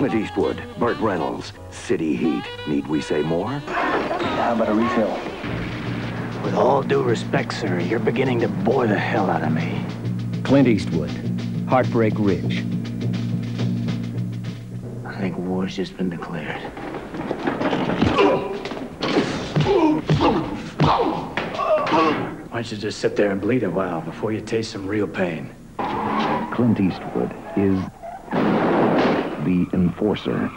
Clint Eastwood, Burt Reynolds, City Heat. Need we say more? How about a refill? With all due respect, sir, you're beginning to bore the hell out of me. Clint Eastwood, Heartbreak Ridge. I think war's just been declared. Why don't you just sit there and bleed a while before you taste some real pain? Clint Eastwood is the enforcer.